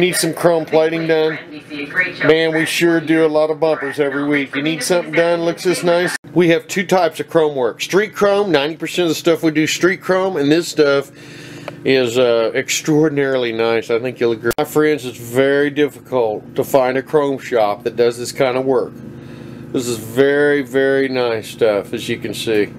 Need some chrome plating done? Man, we sure do a lot of bumpers every week. You need something done, looks this nice? We have two types of chrome work. Street chrome, 90% of the stuff we do street chrome, and this stuff is uh, extraordinarily nice. I think you'll agree. My friends, it's very difficult to find a chrome shop that does this kind of work. This is very, very nice stuff, as you can see.